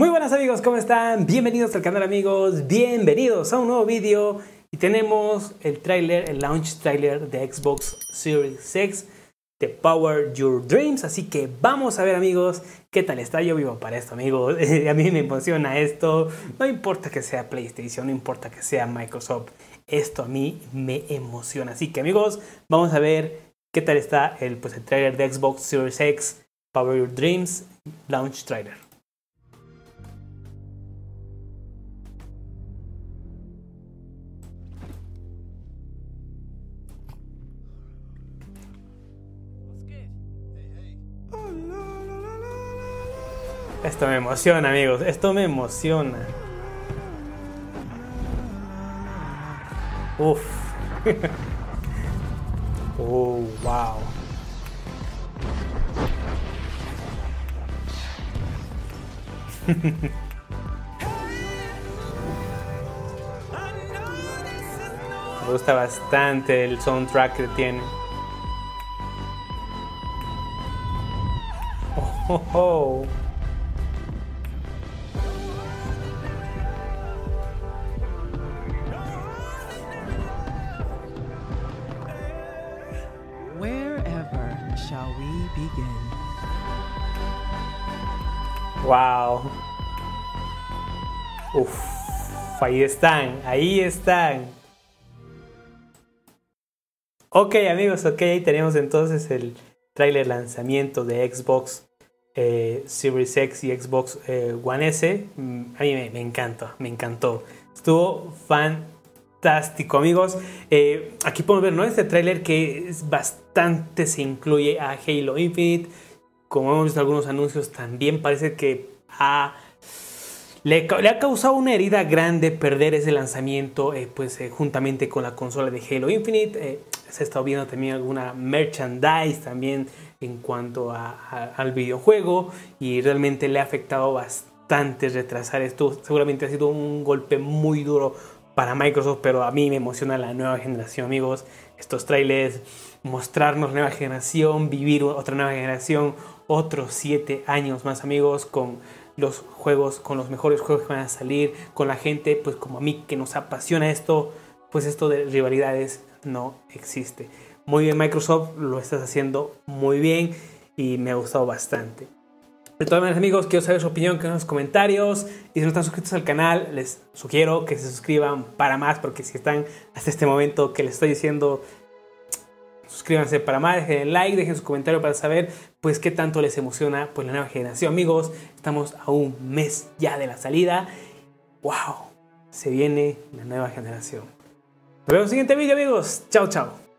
Muy buenas amigos, ¿cómo están? Bienvenidos al canal amigos, bienvenidos a un nuevo vídeo. Y tenemos el tráiler, el launch trailer de Xbox Series X de Power Your Dreams, así que vamos a ver amigos qué tal está, yo vivo para esto amigos, a mí me emociona esto, no importa que sea PlayStation, no importa que sea Microsoft, esto a mí me emociona, así que amigos, vamos a ver qué tal está el, pues, el trailer de Xbox Series X Power Your Dreams launch trailer. Esto me emociona, amigos. Esto me emociona. Uf. oh, wow. Me gusta bastante el soundtrack que tiene. Oh, oh, oh. Wow. Uf, ahí están, ahí están. Ok amigos, ok, tenemos entonces el trailer lanzamiento de Xbox eh, Series X y Xbox eh, One S. Mm, a mí me, me encanta, me encantó. Estuvo fan fantástico, amigos. Eh, aquí podemos ver, ¿no? Este tráiler que es bastante se incluye a Halo Infinite. Como hemos visto algunos anuncios, también parece que le, ha causado una herida grande perder ese lanzamiento, eh, pues eh, juntamente con la consola de Halo Infinite. se ha estado viendo también alguna merchandise también en cuanto al videojuego y realmente le ha afectado bastante retrasar esto. Seguramente ha sido un golpe muy duro para Microsoft, pero a mí me emociona la nueva generación, amigos. Estos trailers, mostrarnos nueva generación, vivir otra nueva generación, otros siete años más, amigos, con los juegos, con los mejores juegos que van a salir, con la gente, pues como a mí que nos apasiona esto, pues esto de rivalidades no existe. Muy bien, Microsoft, lo estás haciendo muy bien y me ha gustado bastante. De todas maneras, amigos, quiero saber su opinión en los comentarios. Y si no están suscritos al canal, les sugiero que se suscriban para más, porque si están hasta este momento que les estoy diciendo, suscríbanse para más, dejen like, dejen su comentario para saber pues qué tanto les emociona pues la nueva generación. Amigos, estamos a un mes ya de la salida. ¡Wow! Se viene la nueva generación. Nos vemos en el siguiente video, amigos. Chao, chao.